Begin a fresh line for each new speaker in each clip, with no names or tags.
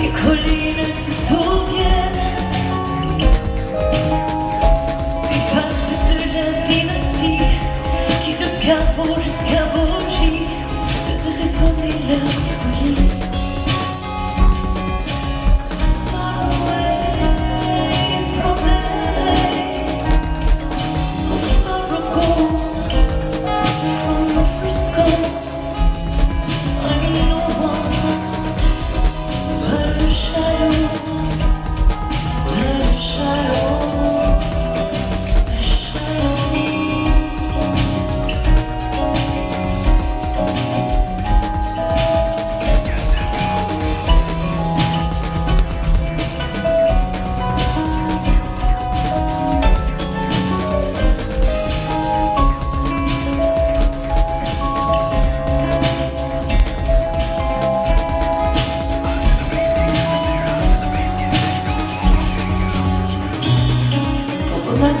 Die Colline ist es hoch Die falsche Söhne Dynastie Qui te caboche jusqu'à Bourgie Je serai ton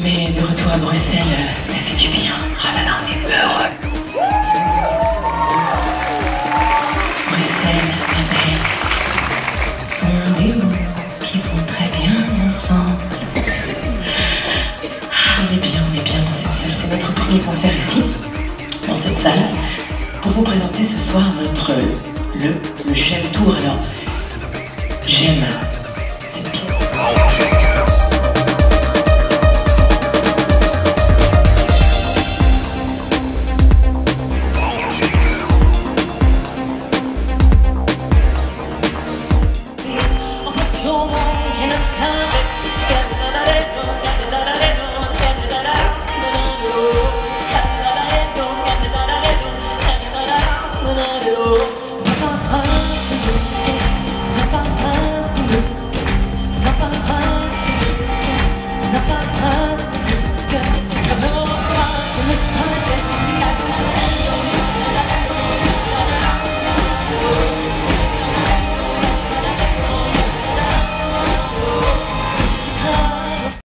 Mais de retour à Bruxelles, ça fait du bien. Là, on est heureux. Bruxelles, la belle, sont des mots qui vont très bien ensemble. On est bien, on est bien dans cette salle. C'est notre premier concert ici, dans cette salle, pour vous présenter ce soir notre le, le J'aime Tour. Alors, j'aime